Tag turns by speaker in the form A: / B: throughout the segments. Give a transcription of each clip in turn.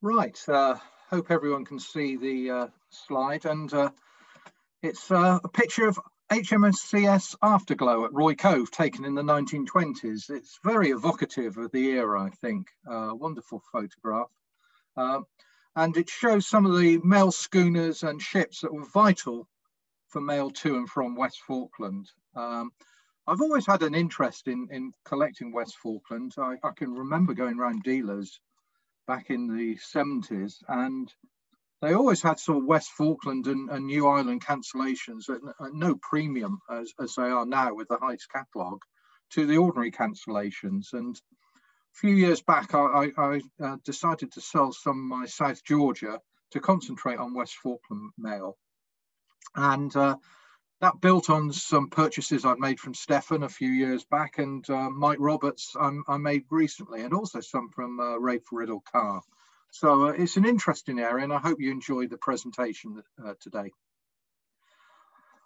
A: Right, uh, hope everyone can see the uh, slide and uh, it's uh, a picture of HMCS Afterglow at Roy Cove taken in the 1920s. It's very evocative of the era, I think. Uh, wonderful photograph. Um, and it shows some of the mail schooners and ships that were vital for mail to and from West Falkland. Um, I've always had an interest in, in collecting West Falkland. I, I can remember going around dealers back in the 70s and they always had sort of West Falkland and, and New Island cancellations at, at, no premium as, as they are now with the Heijtz catalogue to the ordinary cancellations. And a few years back, I, I, I uh, decided to sell some of my South Georgia to concentrate on West Falkland mail. And uh, that built on some purchases I'd made from Stefan a few years back and uh, Mike Roberts I, I, made recently, and also some from uh, Rafe Riddle Carr. So uh, it's an interesting area, and I hope you enjoyed the presentation uh, today.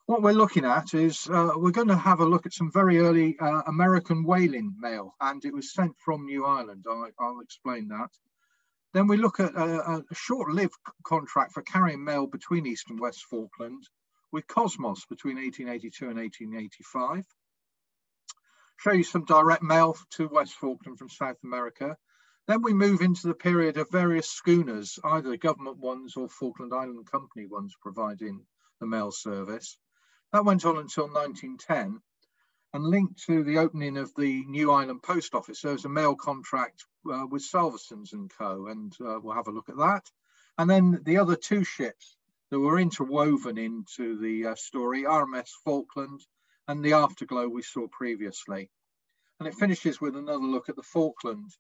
A: What we're looking at is uh, we're going to have a look at some very early uh, American whaling mail, and it was sent from New Island. I, will explain that. Then we look at a, a short-lived contract for carrying mail between East and West Falkland with Cosmos between 1882 and 1885. Show you some direct mail to West Falkland from South America. Then we move into the period of various schooners, either government ones or Falkland Island Company ones providing the mail service. That went on until 1910 and linked to the opening of the New island Post Office. There was a mail contract uh, with Salvesens and Co. and uh, we'll have a look at that. And then the other two ships that were interwoven into the uh, story, RMS Falkland and the afterglow we saw previously. And it finishes with another look at the Falkland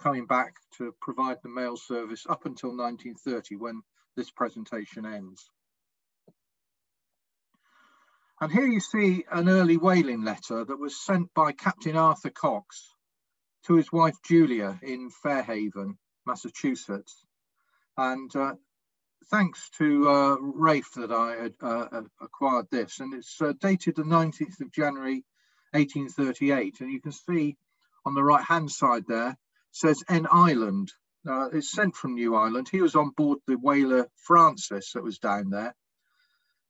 A: coming back to provide the mail service up until 1930 when this presentation ends. And here you see an early whaling letter that was sent by Captain Arthur Cox to his wife Julia in Fairhaven, Massachusetts. And uh, thanks to uh, Rafe that I uh, acquired this. And it's uh, dated the 19th of January, 1838. And you can see on the right hand side there, says N Island. It's sent from New Island. He was on board the whaler Francis that was down there.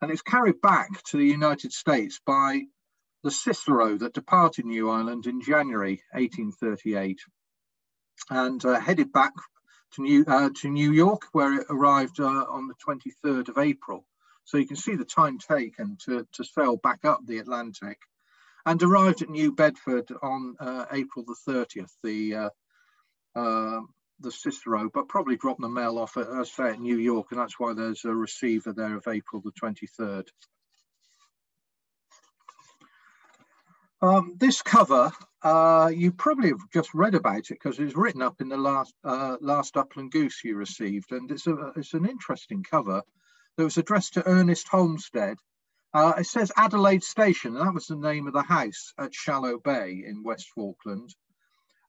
A: And it's carried back to the United States by the Cicero that departed New Island in January 1838 and uh, headed back to New, uh, to New York, where it arrived uh, on the 23rd of April. So you can see the time taken to, to sail back up the Atlantic and arrived at New Bedford on uh, April the 30th, the uh, um, the Cicero, but probably dropped the mail off at, as say, at New York, and that's why there's a receiver there of April the 23rd. Um, this cover, uh, you probably have just read about it because it was written up in the last uh, last Upland Goose you received, and it's a it's an interesting cover. That was addressed to Ernest Holmested. Uh, it says Adelaide Station, and that was the name of the house at Shallow Bay in West Falkland.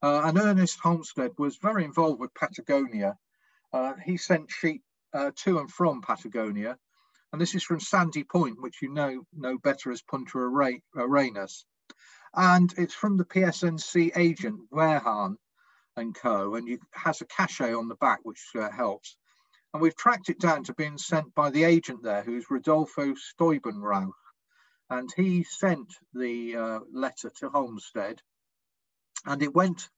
A: Uh, and Ernest Holmested was very involved with Patagonia. Uh, he sent sheep uh, to and from Patagonia. And this is from Sandy Point, which you know know better as Punta Arenas. And it's from the PSNC agent, Wehrhahn and Co. And it has a cachet on the back, which uh, helps. And we've tracked it down to being sent by the agent there, who's Rodolfo Stubenrauch. And he sent the uh, letter to Holmested and it went,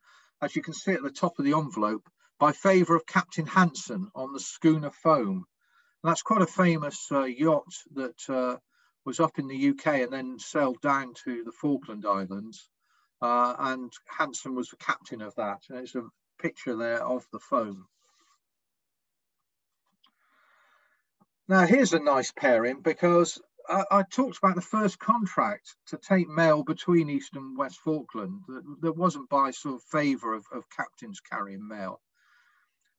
A: as you can see at the top of the envelope, by favour of Captain Hanson on the schooner Foam. And that's quite a famous uh, yacht that uh, was up in the UK and then sailed down to the Falkland Islands. Uh, and Hanson was the captain of that. And there's a picture there of the foam. Now here's a nice pairing because I, I, talked about the first contract to take mail between East and West Falkland that, that wasn't by sort of favour of, of, captains carrying mail.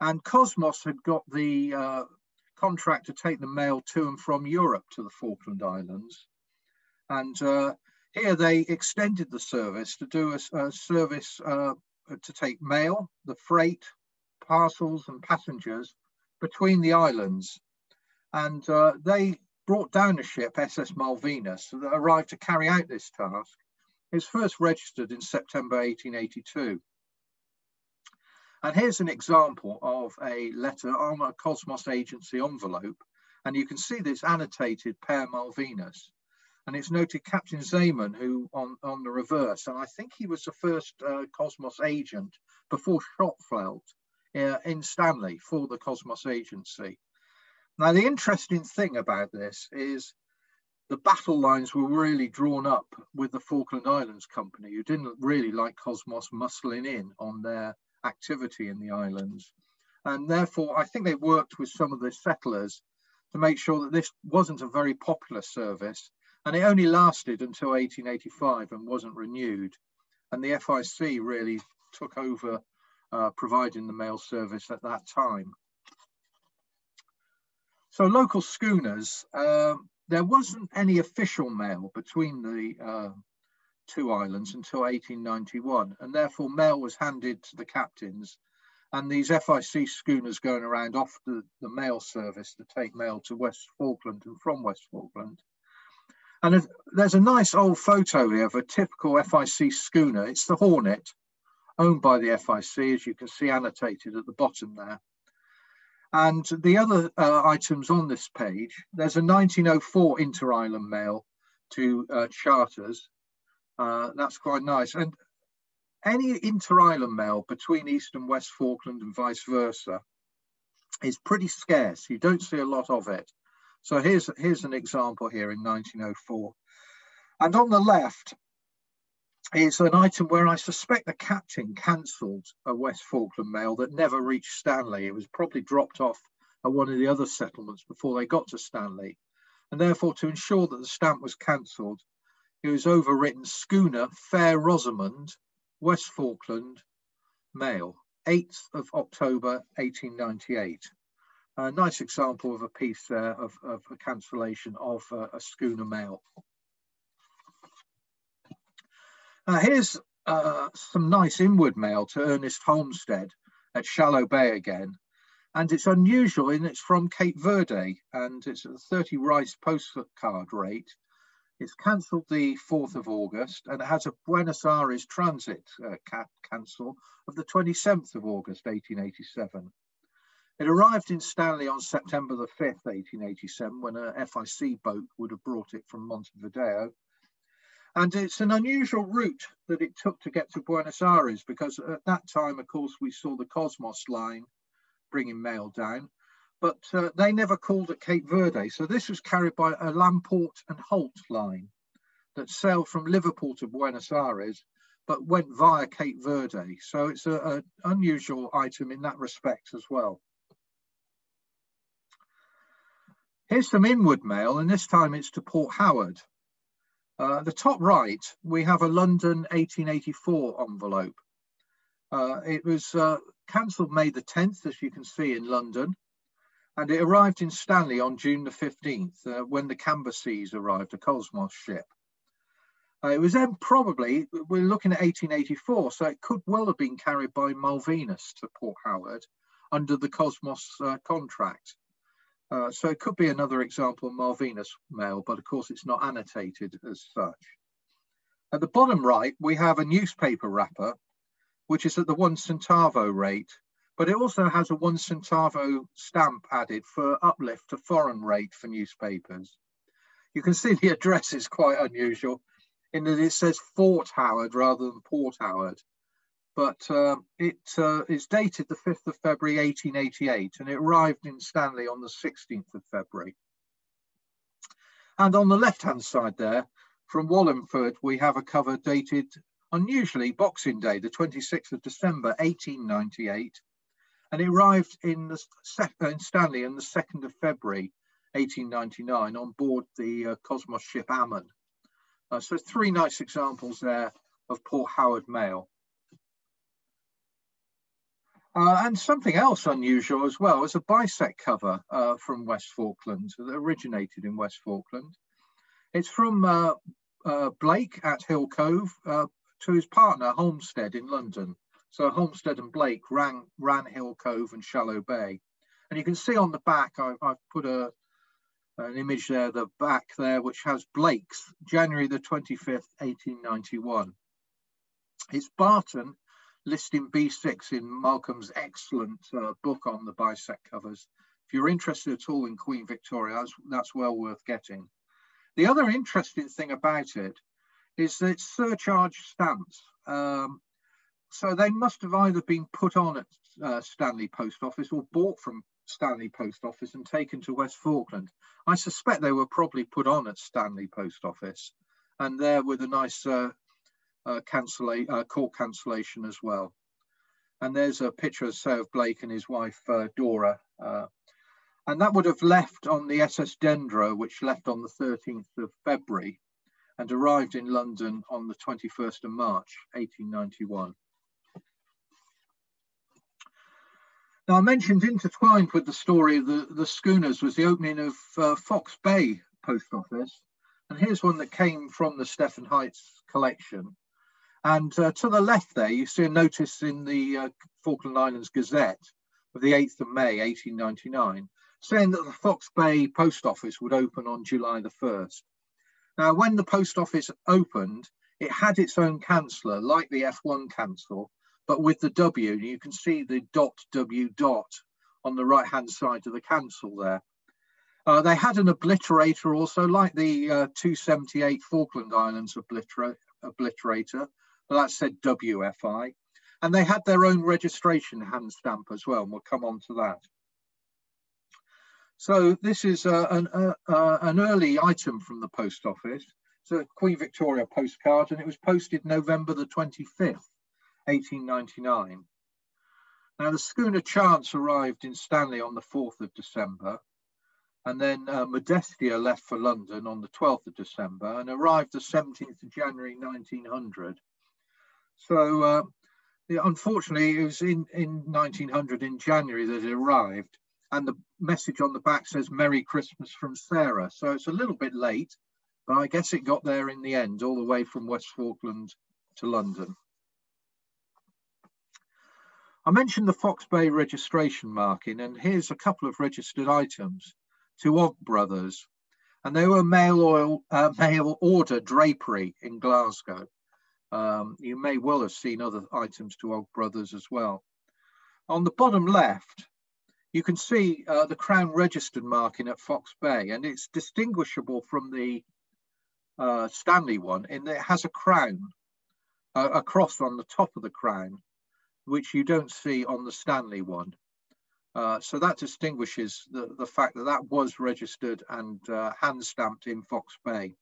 A: And Cosmos had got the uh, contract to take the mail to and from Europe to the Falkland Islands. And uh, here they extended the service to do a, a service uh, to take mail, the freight, parcels and passengers between the islands. And uh, they brought down a ship, SS Malvinas, that arrived to carry out this task. It was first registered in September 1882. And here's an example of a letter on a Cosmos agency envelope. And you can see this annotated Per Malvinas. And it's noted Captain Zeeman, who on, on the reverse, and I think he was the first uh, Cosmos agent before Schotfeldt uh, in Stanley for the Cosmos agency. Now, the interesting thing about this is the battle lines were really drawn up with the Falkland Islands Company, who didn't really like Cosmos muscling in on their activity in the islands. And therefore, I think they worked with some of the settlers to make sure that this wasn't a very popular service. And it only lasted until 1885 and wasn't renewed. And the FIC really took over uh, providing the mail service at that time. So local schooners, uh, there wasn't any official mail between the uh, two islands until 1891, and therefore mail was handed to the captains. And these FIC schooners going around off the, the mail service to take mail to West Falkland and from West Falkland. And there's a nice old photo here of a typical FIC schooner. It's the Hornet, owned by the FIC, as you can see annotated at the bottom there. And the other uh, items on this page, there's a 1904 inter-island mail to uh, Chartres uh, that's quite nice. And any inter-island mail between East and West Falkland and vice versa is pretty scarce. You don't see a lot of it. So here's, here's an example here in 1904. And on the left is an item where I suspect the captain cancelled a West Falkland mail that never reached Stanley. It was probably dropped off at one of the other settlements before they got to Stanley. And therefore, to ensure that the stamp was cancelled, who's overwritten Schooner Fair Rosamond, West Falkland, Mail, 8th of October 1898. A nice example of a piece there of, of a cancellation of uh, a schooner mail. Uh, here's uh, some nice inward mail to Ernest Holmested at Shallow Bay again. And it's unusual in it's from Cape Verde and it's a 30 reis postcard rate it's cancelled the 4th of August and it has a Buenos Aires transit uh, cancel of the 27th of August 1887. It arrived in Stanley on September the 5th, 1887, when a FIC boat would have brought it from Montevideo. And it's an unusual route that it took to get to Buenos Aires because at that time, of course, we saw the Cosmos line bringing mail down but uh, they never called at Cape Verde. So this was carried by a Lamport and Holt line that sailed from Liverpool to Buenos Aires, but went via Cape Verde. So it's an unusual item in that respect as well. Here's some inward mail, and this time it's to Port Howard. Uh, the top right, we have a London 1884 envelope. Uh, it was uh, cancelled May the 10th, as you can see in London and it arrived in Stanley on June the 15th uh, when the Cambyses arrived, a Cosmos ship. Uh, it was then probably, we're looking at 1884, so it could well have been carried by Malvinas to Port Howard under the Cosmos uh, contract. Uh, so it could be another example of Malvinas mail, but of course it's not annotated as such. At the bottom right, we have a newspaper wrapper, which is at the one centavo rate but it also has a one centavo stamp added for uplift to foreign rate for newspapers. You can see the address is quite unusual in that it says Fort Howard rather than Port Howard. But uh, it uh, is dated the 5th of February 1888 and it arrived in Stanley on the 16th of February. And on the left hand side there, from Wallingford, we have a cover dated unusually Boxing Day, the 26th of December 1898 and it arrived in, the, uh, in Stanley on the 2nd of February 1899 on board the uh, Cosmos ship Ammon. Uh, so three nice examples there of Port Howard mail. Uh, and something else unusual as well is a bisect cover uh, from West Falkland that originated in West Falkland. It's from uh, Blake at Hill Cove to his partner Holmested in London. So Holmested and Blake ran, ran Hill Cove and Shallow Bay. And you can see on the back, I, have put a, an image there, the back there, which has Blake's, January the 25th, 1891. It's Barton, listing B6 in Malcolm's excellent uh, book on the bisect covers. If you're interested at all in Queen Victoria, that's, that's well worth getting. The other interesting thing about it is that it's surcharge stamps. Um, so they must have either been put on at uh, Stanley Post Office or bought from Stanley Post Office and taken to West Falkland. I suspect they were probably put on at Stanley Post Office and there with a nice uh, uh, cancella uh, court cancellation as well. And there's a picture of Sir Blake and his wife uh, Dora. Uh, and that would have left on the SS Denderah, which left on the 13th of February and arrived in London on the 21st of March, 1891. Now, I mentioned intertwined with the story of the, the schooners was the opening of uh, Fox Bay Post Office. And here's one that came from the Stephen Heijtz collection. And uh, to the left there, you see a notice in the uh, Falkland Islands Gazette of the 8th of May, 1899, saying that the Fox Bay Post Office would open on July the 1st. Now, when the post office opened, it had its own canceller, like the F1 cancel, but with the W, you can see the dot W dot on the right hand side of the cancel there. Uh, they had an obliterator also, like the uh, 278 Falkland Islands obliter obliterator, but that said WFI. And they had their own registration hand stamp as well, and we'll come on to that. So this is uh, an, uh, uh, an early item from the post office. It's a Queen Victoria postcard, and it was posted November the 25th, 1899. Now, the schooner Chance arrived in Stanley on the 4th of December, and then uh, Modestia left for London on the 12th of December and arrived the 17th of January 1900. So, uh, unfortunately, it was in, in 1900 in January that it arrived, and the message on the back says Merry Christmas from Sarah. So it's a little bit late, but I guess it got there in the end, all the way from West Falkland to London. I mentioned the Fox Bay registration marking, and here's a couple of registered items to Ogg Brothers, and they were mail, oil, uh, mail order drapery in Glasgow. Um, you may well have seen other items to Ogg Brothers as well. On the bottom left, you can see uh, the Crown registered marking at Fox Bay, and it's distinguishable from the uh, Stanley one in that it has a crown, uh, a cross on the top of the crown, which you don't see on the Stanley one. Uh, so that distinguishes the, the fact that that was registered and uh, hand stamped in Fox Bay.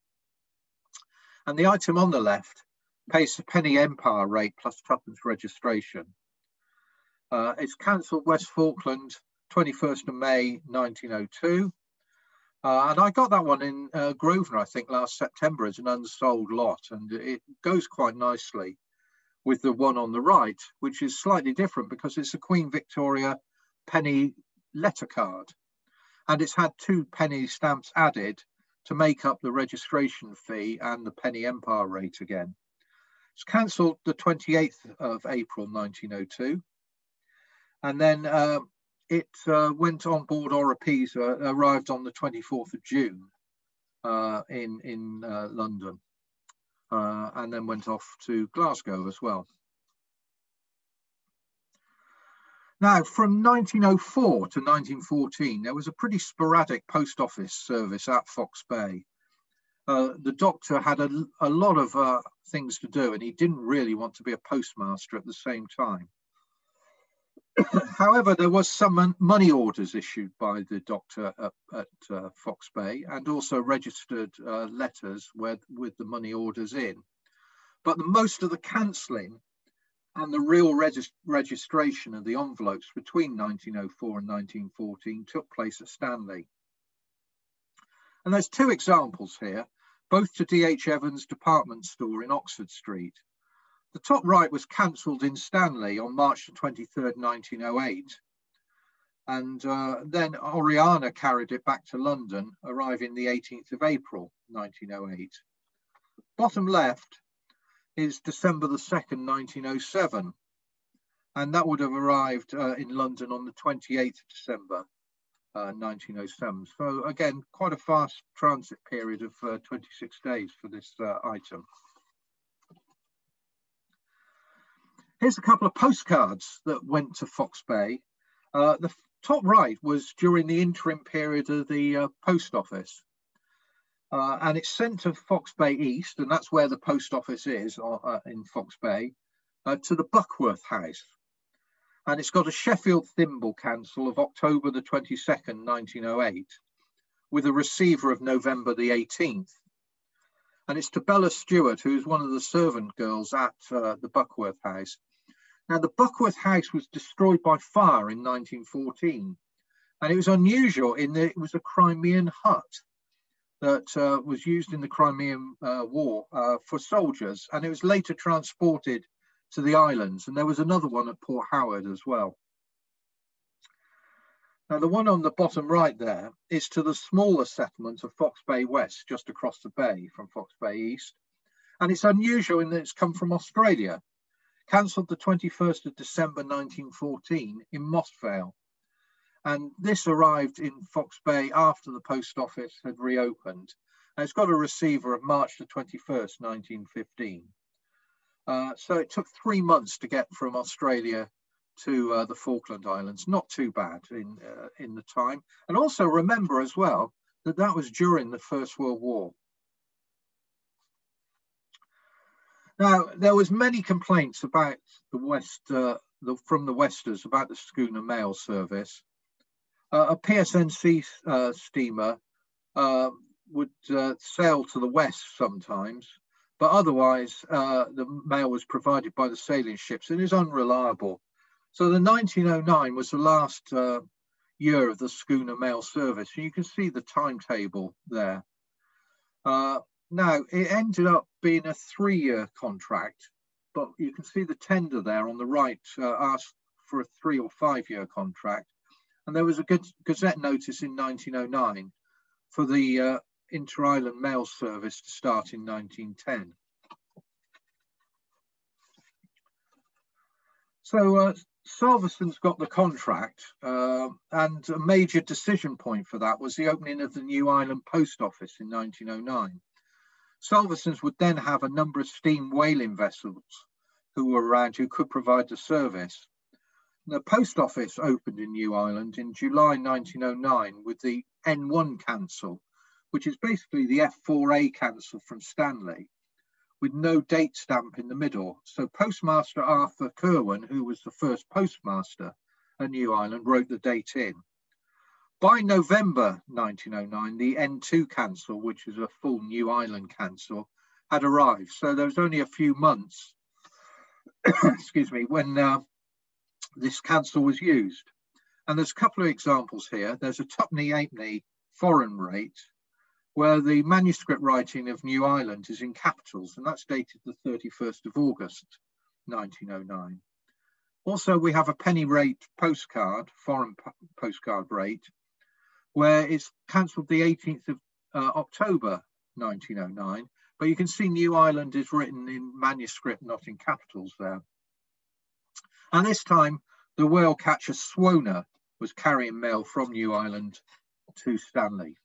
A: And the item on the left pays the penny empire rate plus tuppence registration. Uh, it's cancelled West Falkland 21st of May 1902. Uh, and I got that one in uh, Grosvenor, I think, last September as an unsold lot. And it goes quite nicely with the one on the right, which is slightly different because it's a Queen Victoria penny letter card. And it's had two penny stamps added to make up the registration fee and the penny empire rate again. It's cancelled the 28th of April 1902. And then uh, it uh, went on board Oropesa, arrived on the 24th of June uh, in, in uh, London uh, and then went off to Glasgow as well. Now, from 1904 to 1914, there was a pretty sporadic post office service at Fox Bay. Uh, the doctor had a, a lot of uh, things to do and he didn't really want to be a postmaster at the same time. However, there was some money orders issued by the doctor at, at uh, Fox Bay and also registered uh, letters with, with the money orders in. But the, most of the cancelling and the real regist registration of the envelopes between 1904 and 1914 took place at Stanley. And there's two examples here, both to D.H. Evans department store in Oxford Street. The top right was cancelled in Stanley on March 23, 1908. And uh, then Oriana carried it back to London, arriving the 18th of April, 1908. Bottom left is December the 2nd, 1907. And that would have arrived uh, in London on the 28th of December, uh, 1907. So again, quite a fast transit period of uh, 26 days for this uh, item. Here's a couple of postcards that went to Fox Bay. Uh, the top right was during the interim period of the uh, post office. Uh, and it's sent to Fox Bay East, and that's where the post office is uh, uh, in Fox Bay, uh, to the Buckworth House. And it's got a Sheffield thimble cancel of October the 22nd, 1908, with a receiver of November the 18th. And it's to Bella Stewart, who's one of the servant girls at the Buckworth House. Now, the Buckworth House was destroyed by fire in 1914, and it was unusual in that it was a Crimean hut that uh, was used in the Crimean uh, War uh, for soldiers, and it was later transported to the islands. And there was another one at Port Howard as well. Now, the one on the bottom right there is to the smaller settlement of Fox Bay West, just across the bay from Fox Bay East. And it's unusual in that it's come from Australia cancelled the 21st of December 1914 in Moss Vale. And this arrived in Fox Bay after the post office had reopened. And it's got a receiver of March the 21st, 1915. Uh, so it took three months to get from Australia to uh, the Falkland Islands. Not too bad in, uh, in the time. And also remember as well that that was during the First World War. Now, there was many complaints about the West, uh, the, from the Westers about the schooner mail service. Uh, a PSNC uh, steamer uh, would uh, sail to the west sometimes, but otherwise uh, the mail was provided by the sailing ships and is unreliable. So the 1909 was the last year of the schooner mail service. And you can see the timetable there. Uh, now, it ended up being a three year contract, but you can see the tender there on the right uh, asked for a three or five year contract. And there was a Gazette notice in 1909 for the uh, Inter Island Mail Service to start in 1910. So uh, Salvesen's got the contract, uh, and a major decision point for that was the opening of the New Island Post Office in 1909. Salvesens would then have a number of steam whaling vessels who were around who could provide the service. The post office opened in New Island in July 1909 with the N1 cancel, which is basically the F4A cancel from Stanley, with no date stamp in the middle. So Postmaster Arthur Curwen, who was the first postmaster at New Island, wrote the date in. By November 1909, the N2 cancel, which is a full New Island cancel, had arrived. So there was only a few months, excuse me, when uh, this cancel was used. And there's a couple of examples here. There's a tuppenny halfpenny foreign rate where the manuscript writing of New Island is in capitals, and that's dated the 31st of August 1909. Also, we have a penny rate postcard, foreign postcard rate, where it's cancelled the 18th of uh, October 1909. But you can see New Island is written in manuscript, not in capitals there. And this time, the whale catcher Swona was carrying mail from New Island to Stanley.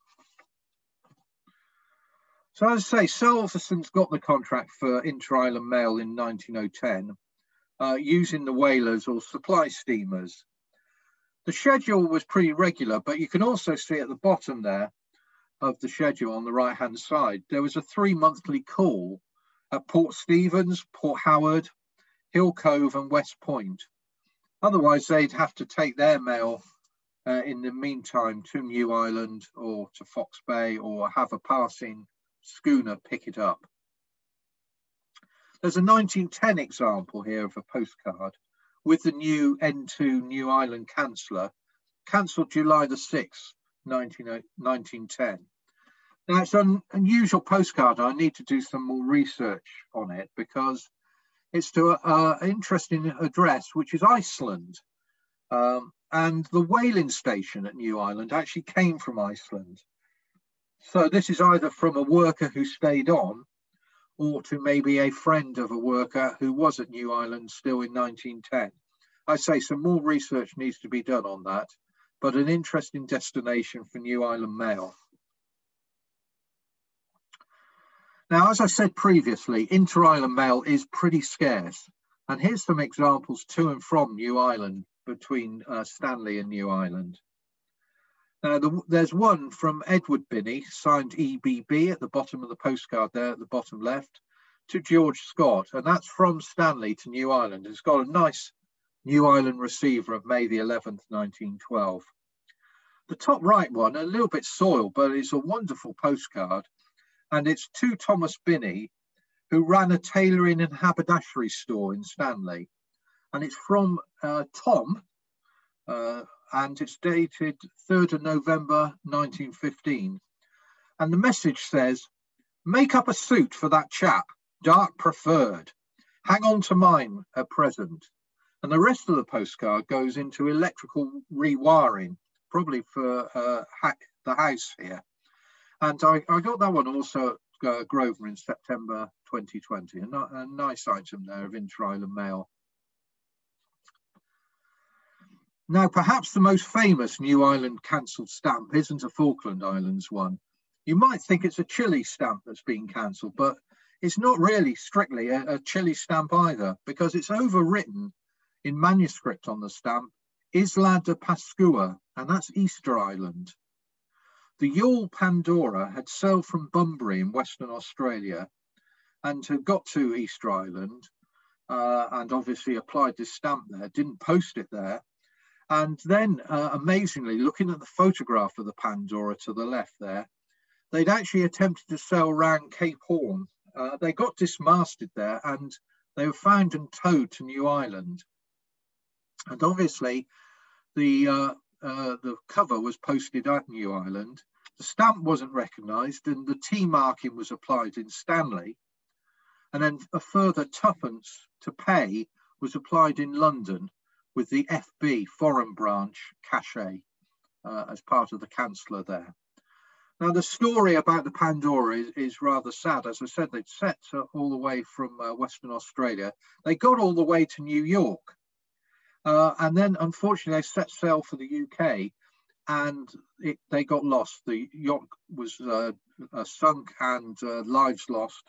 A: So as I say, Salvesen's got the contract for Inter-Island Mail in 1910, uh, using the whalers or supply steamers the schedule was pretty regular, but you can also see at the bottom there of the schedule on the right hand side, there was a three monthly call at Port Stephens, Port Howard, Hill Cove, and West Point. Otherwise, they'd have to take their mail uh, in the meantime to New Island or to Fox Bay or have a passing schooner pick it up. There's a 1910 example here of a postcard with the new N2 New Island Canceller, cancelled July the 6th, 19, 1910. Now it's an unusual postcard. I need to do some more research on it because it's to an interesting address, which is Iceland. Um, and the whaling station at New Island actually came from Iceland. So this is either from a worker who stayed on or to maybe a friend of a worker who was at New Island still in 1910. I say some more research needs to be done on that, but an interesting destination for New Island Mail. Now, as I said previously, inter-island mail is pretty scarce. And here's some examples to and from New Island between uh, Stanley and New Island. Now, the, there's one from Edward Binney, signed EBB at the bottom of the postcard there at the bottom left, to George Scott, and that's from Stanley to New Island. It's got a nice New Island receiver of May the 11th, 1912. The top right one, a little bit soiled, but it's a wonderful postcard, and it's to Thomas Binney, who ran a tailoring and haberdashery store in Stanley. And it's from uh, Tom, uh, and it's dated 3rd of November 1915. And the message says, make up a suit for that chap, dark preferred. Hang on to mine at present. And the rest of the postcard goes into electrical rewiring, probably for uh, the house here. And I, I got that one also at uh, in September 2020. A, a nice item there of inter-island mail. Now, perhaps the most famous New Island cancelled stamp isn't a Falkland Islands one. You might think it's a Chile stamp that's been cancelled, but it's not really strictly a, a Chile stamp either, because it's overwritten in manuscript on the stamp, Isla de Pascua, and that's Easter Island. The yawl Pandora had sailed from Bunbury in Western Australia and had got to Easter Island uh, and obviously applied this stamp there, didn't post it there, and then, uh, amazingly, looking at the photograph of the Pandora to the left there, they'd actually attempted to sail round Cape Horn. Uh, they got dismasted there and they were found and towed to New Island. And obviously, the, uh, uh the cover was posted at New Island. The stamp wasn't recognised and the T marking was applied in Stanley. And then a further tuppence to pay was applied in London with the FB foreign branch cachet uh, as part of the canceller there. Now, the story about the Pandora is, is rather sad. As I said, they'd set uh, all the way from uh, Western Australia. They got all the way to New York. Uh, and then, unfortunately, they set sail for the UK and it, they got lost. The yacht was uh, uh, sunk and lives lost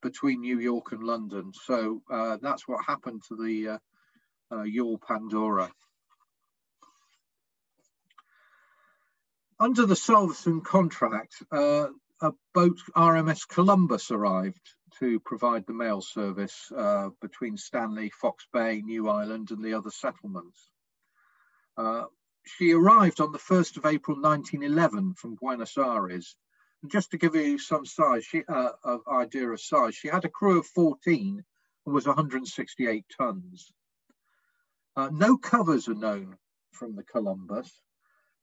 A: between New York and London. So that's what happened to the uh, yawl Pandora. Under the Salvesen contract, uh, a boat RMS Columbus arrived to provide the mail service uh, between Stanley, Fox Bay, New Island, and the other settlements. Uh, she arrived on the 1st of April 1911 from Buenos Aires. And just to give you some size, she, uh, idea of size, she had a crew of 14 and was 168 tons. Uh, no covers are known from the Columbus,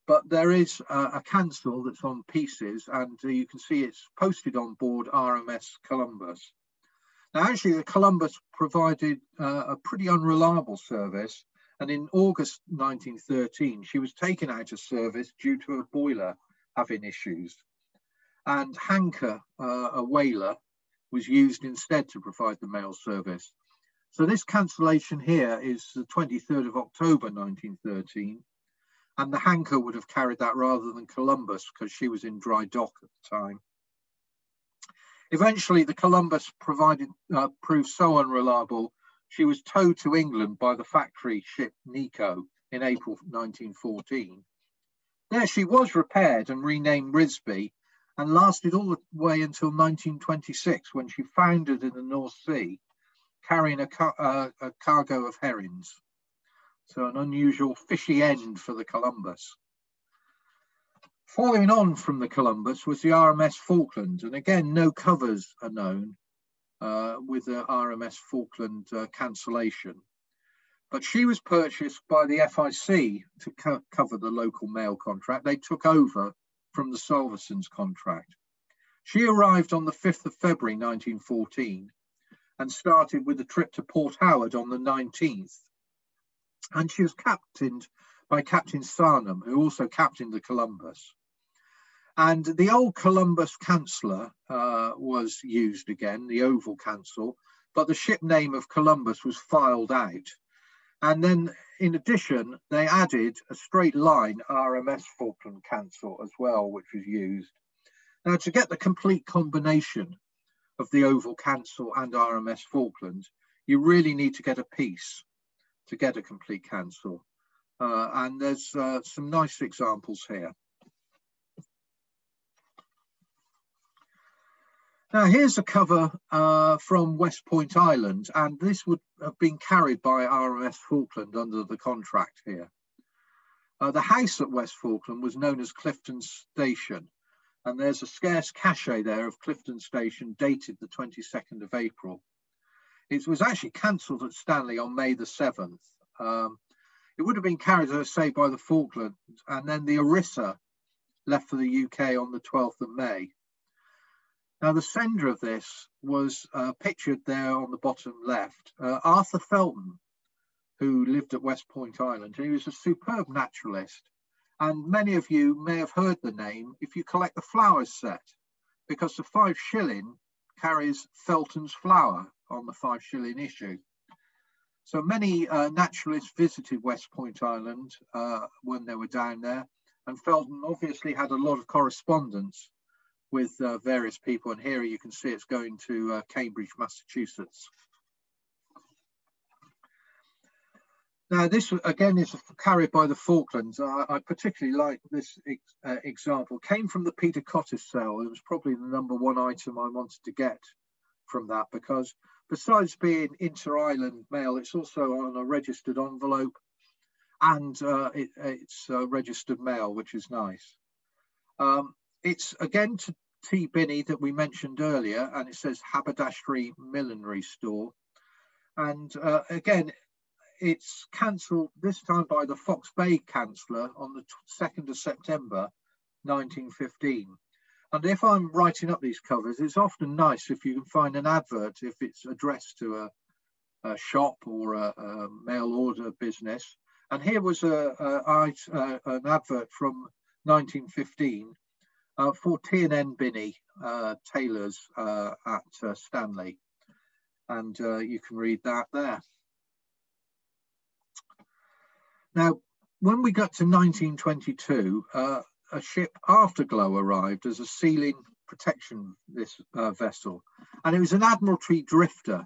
A: but there is uh, a cancel that's on pieces and uh, you can see it's posted on board RMS Columbus. Now, actually, the Columbus provided uh, a pretty unreliable service, and in August 1913, she was taken out of service due to a boiler having issues. And Hanker, uh, a whaler, was used instead to provide the mail service. So this cancellation here is the 23rd of October 1913, and the Hanker would have carried that rather than Columbus because she was in dry dock at the time. Eventually, the Columbus provided uh, proved so unreliable, she was towed to England by the factory ship Neko in April 1914. There she was repaired and renamed Risby and lasted all the way until 1926 when she foundered in the North Sea carrying a, car uh, a cargo of herrings. So an unusual fishy end for the Columbus. Following on from the Columbus was the RMS Falkland, and again, no covers are known uh, with the RMS Falkland uh, cancellation. But she was purchased by the FIC to co cover the local mail contract. They took over from the Salvesens contract. She arrived on the 5th of February 1914 and started with a trip to Port Howard on the 19th. And she was captained by Captain Sarnham, who also captained the Columbus. And the old Columbus Canceller uh, was used again, the oval cancel, but the ship name of Columbus was filed out. And then in addition, they added a straight line RMS Falkland cancel as well, which was used. Now to get the complete combination of the Oval Cancel and RMS Falkland, you really need to get a piece to get a complete cancel. Uh, and there's uh, some nice examples here. Now here's a cover uh, from West Point Island, and this would have been carried by RMS Falkland under the contract here. Uh, the house at West Falkland was known as Clifton Station, and there's a scarce cachet there of Clifton Station dated the 22nd of April. It was actually cancelled at Stanley on May the 7th. Um, it would have been carried, as I say, by the Falklands, and then the Orissa left for the UK on the 12th of May. Now, the sender of this was uh, pictured there on the bottom left, uh, Arthur Felton, who lived at West Point Island. He was a superb naturalist, and many of you may have heard the name if you collect the flowers set, because the five shilling carries Felton's flower on the five shilling issue. So many uh, naturalists visited West Point Island uh, when they were down there, and Felton obviously had a lot of correspondence with uh, various people. And here you can see it's going to uh, Cambridge, Massachusetts. Now this again is carried by the Falklands. I, I particularly like this ex, uh, example. Came from the Peter Cottis sale. It was probably the number one item I wanted to get from that because besides being inter-island mail, it's also on a registered envelope and uh, it, it's uh, registered mail, which is nice. Um, it's again to T Binney that we mentioned earlier, and it says haberdashery millinery store. And uh, again, it's cancelled this time by the Fox Bay Canceller on the 2nd of September 1915. And if I'm writing up these covers, it's often nice if you can find an advert, if it's addressed to a, a shop or a, a, mail order business. And here was a, an advert from 1915 uh, for T&N Binney uh, tailors uh, at uh, Stanley. And uh, you can read that there. Now, when we got to 1922, uh, a ship Afterglow arrived as a sealing protection this vessel. And it was an Admiralty drifter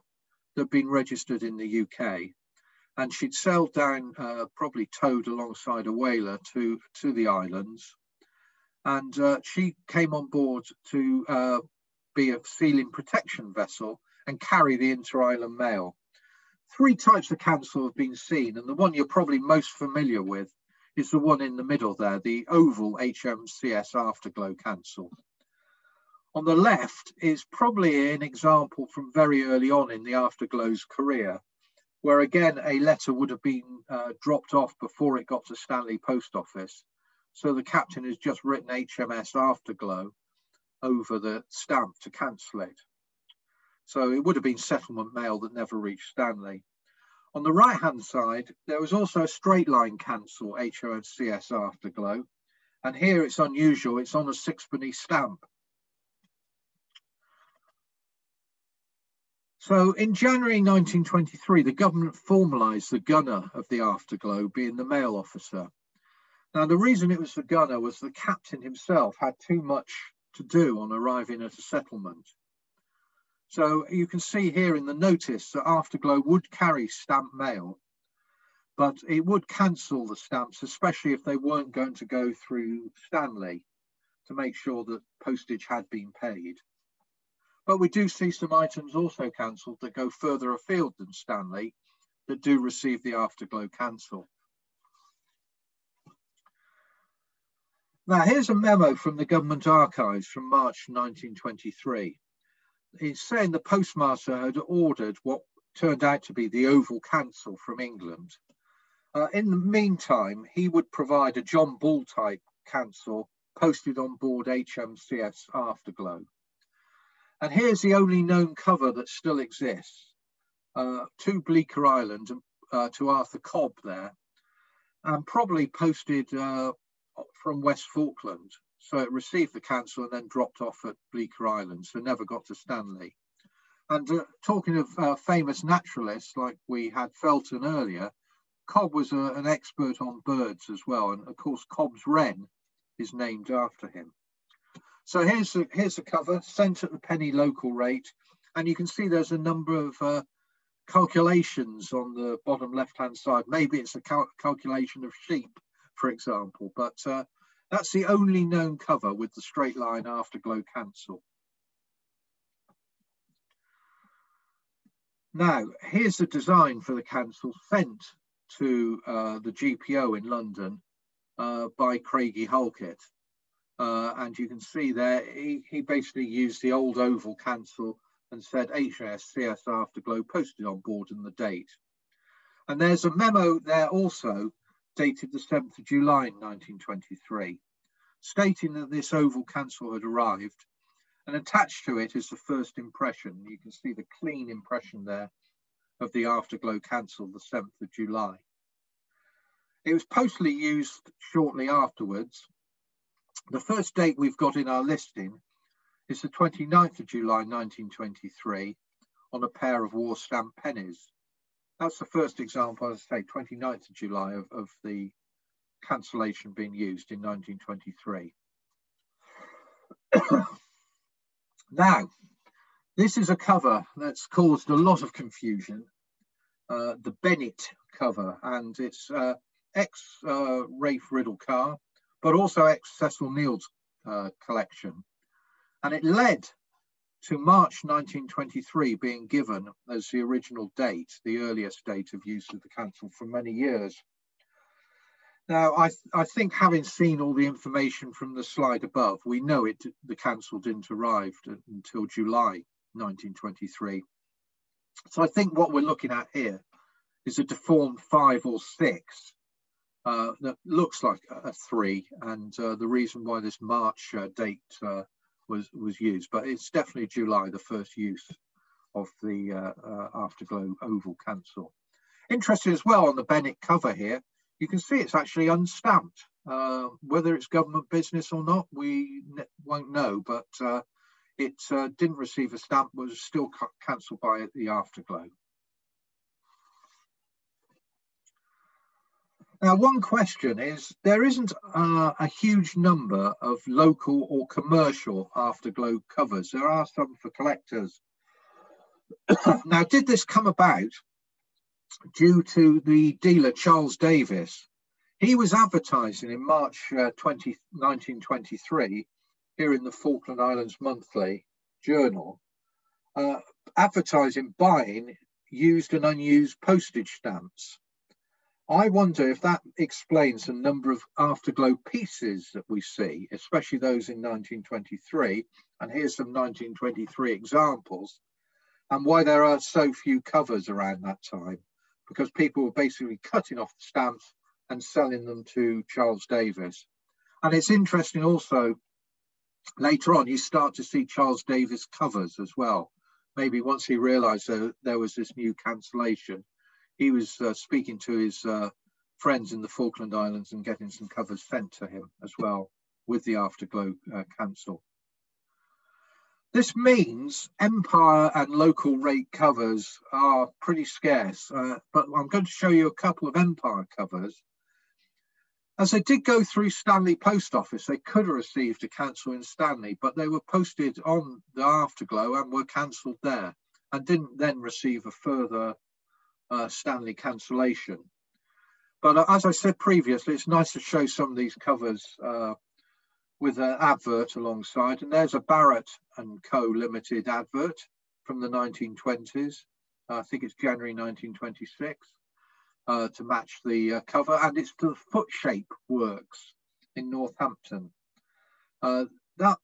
A: that had been registered in the UK. And she'd sailed down, probably towed alongside a whaler to, to the islands and uh, she came on board to uh, be a sealing protection vessel and carry the inter-island mail. Three types of cancel have been seen, and the one you're probably most familiar with is the one in the middle there, the oval HMCS Afterglow cancel. On the left is probably an example from very early on in the Afterglow's career, where again a letter would have been uh, dropped off before it got to Stanley Post Office so the captain has just written HMS Afterglow over the stamp to cancel it. So it would have been settlement mail that never reached Stanley. On the right hand side, there was also a straight line cancel HOCS Afterglow. And here it's unusual, it's on a sixpenny stamp. So in January 1923, the government formalised the gunner of the Afterglow being the mail officer. Now, the reason it was the gunner was the captain himself had too much to do on arriving at a settlement. So you can see here in the notice that Afterglow would carry stamp mail, but it would cancel the stamps, especially if they weren't going to go through Stanley to make sure that postage had been paid. But we do see some items also cancelled that go further afield than Stanley that do receive the Afterglow cancel. Now, here's a memo from the government archives from March 1923. It's saying the postmaster had ordered what turned out to be the oval cancel from England. Uh, in the meantime, he would provide a John Bull type cancel posted on board HMCS Afterglow. And here's the only known cover that still exists uh, to Bleaker Island uh, to Arthur Cobb there, and probably posted uh, from West Falkland. So it received the cancel and then dropped off at Bleaker Island, so never got to Stanley. And uh, talking of uh, famous naturalists, like we had Felton earlier, Cobb was a, an expert on birds as well. And of course, Cobb's wren is named after him. So here's the, here's the cover, sent at the penny local rate. And you can see there's a number of uh, calculations on the bottom left-hand side. Maybe it's a cal calculation of sheep, for example, but uh, that's the only known cover with the straight line afterglow cancel. Now, here's the design for the cancel sent to uh, the GPO in London uh, by Craigie Halkett. Uh, and you can see there, he, he basically used the old oval cancel and said HMS CS Afterglow posted on board and the date. And there's a memo there also dated the 7th of July 1923, stating that this oval cancel had arrived and attached to it is the first impression. You can see the clean impression there of the Afterglow cancel the 7th of July. It was postally used shortly afterwards. The first date we've got in our listing is the 29th of July 1923 on a pair of war stamp pennies. That's the first example, as I say, 29th of July of, of the cancellation being used in 1923. now, this is a cover that's caused a lot of confusion, uh, the Bennett cover, and it's uh, ex uh, Rafe Riddle car, but also ex Cecil Neal's uh, collection. And it led to March 1923 being given as the original date, the earliest date of use of the cancel for many years. Now, I, th I think having seen all the information from the slide above, we know it the cancel didn't arrive until July 1923. So I think what we're looking at here is a deformed five or six uh, that looks like a three, and uh, the reason why this March uh, date uh, was was used, but it's definitely July, the first use of the uh, uh, Afterglow oval cancel. Interesting as well on the Bennett cover here, you can see it's actually unstamped. whether it's government business or not, we won't know, but it didn't receive a stamp, was still cancelled by the Afterglow. Now, one question is there isn't uh, a huge number of local or commercial afterglow covers. There are some for collectors. now, did this come about due to the dealer Charles Davis? He was advertising in March uh, 20, 1923 here in the Falkland Islands Monthly Journal, uh, advertising buying used and unused postage stamps. I wonder if that explains the number of afterglow pieces that we see, especially those in 1923. And here's some 1923 examples, and why there are so few covers around that time, because people were basically cutting off the stamps and selling them to Charles Davis. And it's interesting also, later on, you start to see Charles Davis covers as well. Maybe once he realized that there was this new cancellation, he was uh, speaking to his uh, friends in the Falkland Islands and getting some covers sent to him as well with the Afterglow uh, cancel. This means empire and local rate covers are pretty scarce, uh, but I'm going to show you a couple of empire covers. As they did go through Stanley Post Office, they could have received a cancel in Stanley, but they were posted on the Afterglow and were cancelled there and didn't then receive a further uh, Stanley cancellation. But uh, as I said previously, it's nice to show some of these covers uh, with an advert alongside. And there's a Barratt and Co. Limited advert from the 1920s. I think it's January 1926 uh, to match the uh, cover. And it's the foot shape works in Northampton. That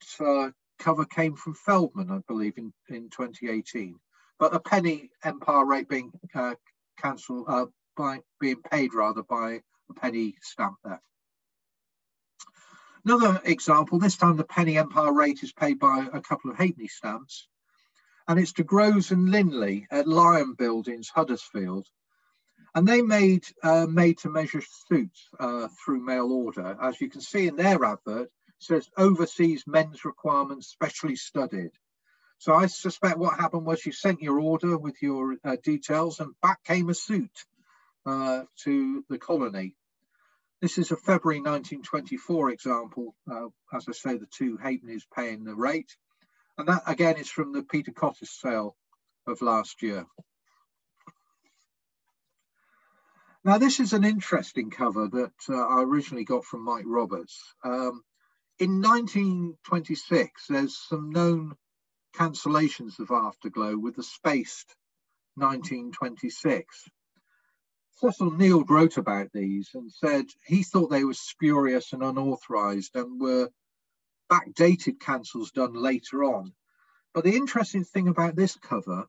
A: cover came from Feldman, I believe, in, in 2018 but a penny empire rate being uh, cancelled uh, by being paid rather by a penny stamp there. Another example, this time the penny empire rate is paid by a couple of halfpenny stamps and it's to Groves and Lindley at Lion Buildings, Huddersfield. And they made uh, made to measure suits uh, through mail order. As you can see in their advert, says overseas men's requirements specially studied. So I suspect what happened was you sent your order with your uh, details and back came a suit uh, to the colony. This is a February 1924 example. Uh, as I say, the two halfpennies paying the rate. And that again is from the Peter Cottis sale of last year. Now, this is an interesting cover that uh, I originally got from Mike Roberts. Um, in 1926, there's some known cancellations of Afterglow with the spaced 1926. Cecil Neild wrote about these and said he thought they were spurious and unauthorized and were backdated cancels done later on. But the interesting thing about this cover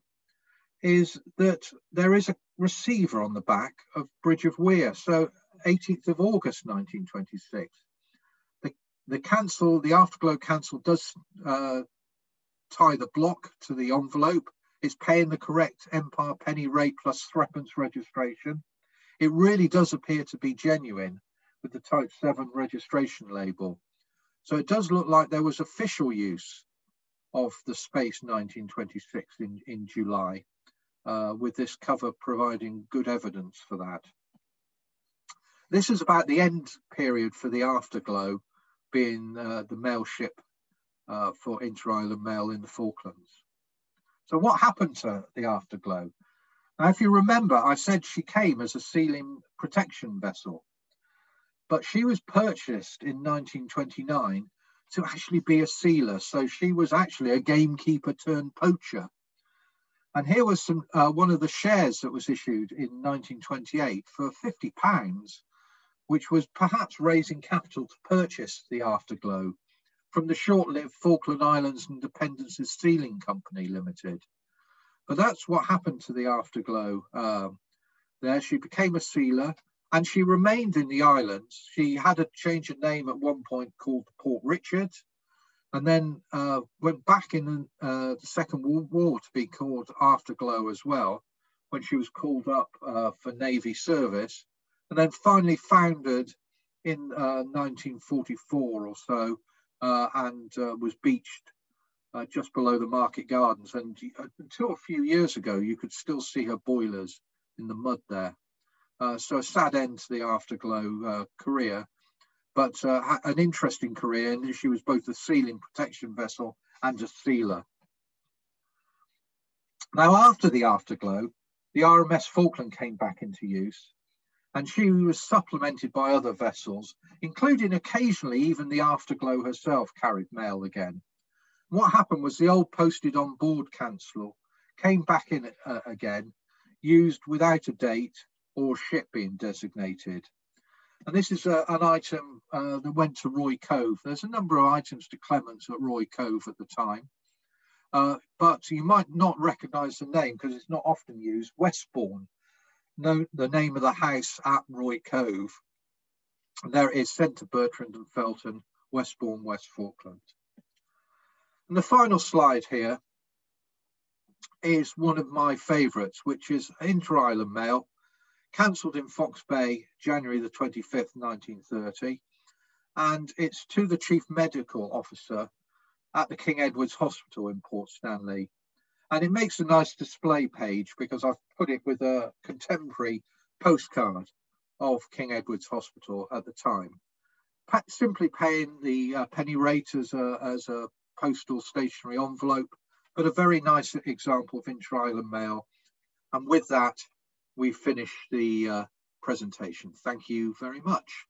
A: is that there is a receiver on the back of Bridge of Weir. So 18th of August 1926. The, the cancel, the Afterglow cancel does uh, tie the block to the envelope. It's paying the correct Empire penny rate plus threepence registration. It really does appear to be genuine with the Type 7 registration label. So it does look like there was official use of the Space 1926 in, in July, uh, with this cover providing good evidence for that. This is about the end period for the afterglow, being uh, the mail ship uh, for inter-island mail in the Falklands. So what happened to the afterglow? Now, if you remember, I said she came as a sealing protection vessel, but she was purchased in 1929 to actually be a sealer. So she was actually a gamekeeper turned poacher. And here was some uh, one of the shares that was issued in 1928 for 50 pounds, which was perhaps raising capital to purchase the Afterglow from the short-lived Falkland Islands Independences Sealing Company Limited. But that's what happened to the Afterglow. Um, there, she became a sealer and she remained in the islands. She had a change of name at one point called Port Richard, and then uh, went back in uh, the Second World War to be called Afterglow as well, when she was called up uh, for Navy service, and then finally founded in 1944 uh, or so, and uh, was beached just below the Market Gardens. And until a few years ago, you could still see her boilers in the mud there. Uh, so a sad end to the Afterglow uh, career, but uh, an interesting career and she was both a sealing protection vessel and a sealer. Now after the Afterglow, the RMS Falkland came back into use and she was supplemented by other vessels, including occasionally even the Afterglow herself carried mail again. What happened was the old posted on board cancel came back in uh, again, used without a date or ship being designated. And this is uh, an item uh, that went to Roy Cove. There's a number of items to Clements at Roy Cove at the time. Uh, but you might not recognise the name because it's not often used. Westbourne, no, the name of the house at Roy Cove. There it is, Centre Bertrand and Felton, Westbourne, West Falkland. And the final slide here is one of my favourites, which is Inter-Island Mail, cancelled in Fox Bay, January the 25th, 1930. And it's to the Chief Medical Officer at the King Edward's Hospital in Port Stanley. And it makes a nice display page because I've put it with a contemporary postcard of King Edward's Hospital at the time. Simply paying the uh, penny rate as a, as a postal stationery envelope, but a very nice example of inter-island mail. And with that, we finish the uh, presentation. Thank you very much.